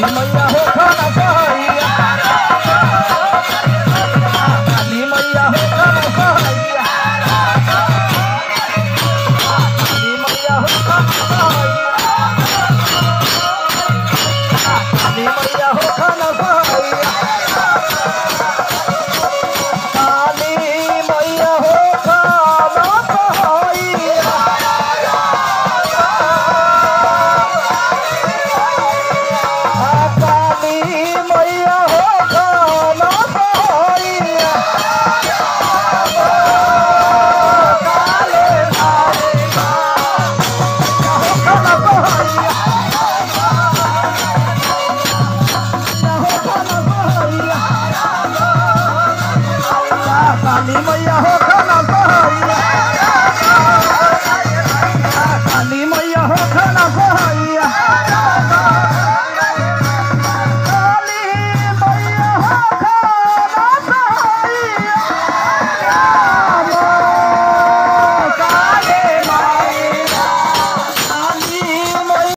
Happy Mayra. रानी मैया हो खाना सहाइया